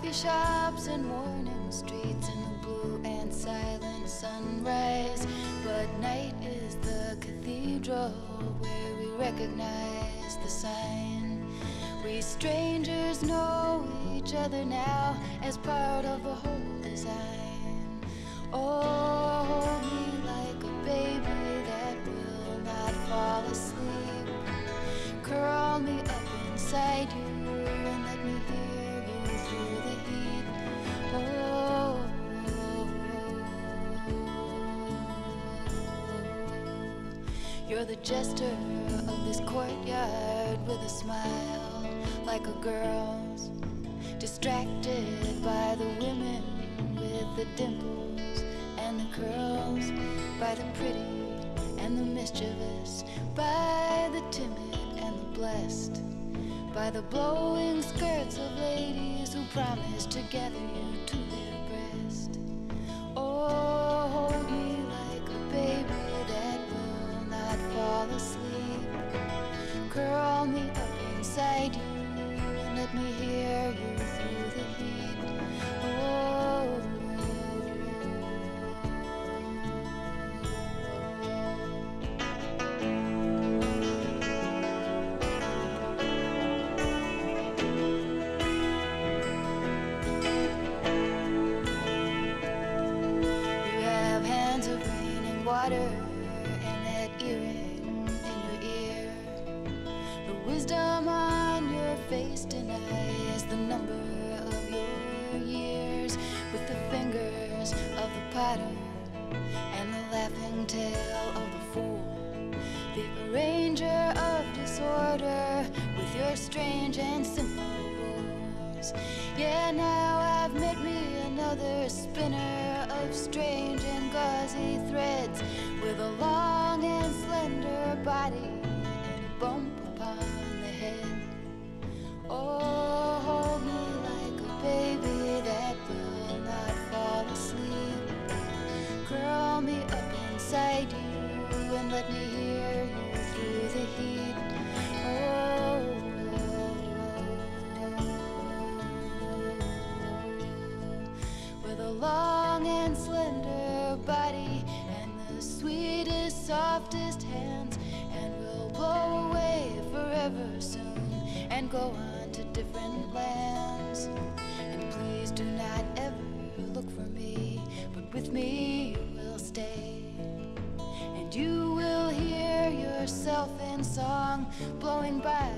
coffee shops and morning streets in the blue and silent sunrise. But night is the cathedral where we recognize the sign. We strangers know each other now as part of a whole design. Oh, You're the jester of this courtyard with a smile like a girl's. Distracted by the women with the dimples and the curls, by the pretty and the mischievous, by the timid and the blessed, by the blowing skirts of ladies who promise to gather you Curl me up inside you and let me hear you through the heat. Oh. You have hands of raining water wisdom on your face denies the number of your years with the fingers of the potter and the laughing tail of the fool. The arranger of disorder with your strange and simple rules. Yeah, now I've met me another spinner of strange and gauzy threads with a long and slender body and a bump Curl me up inside you and let me hear you through the heat. Oh. With a long and slender body and the sweetest, softest hands, and we'll blow away forever soon and go on to different lands. And please do not ever look for me, with me you will stay. And you will hear yourself in song blowing by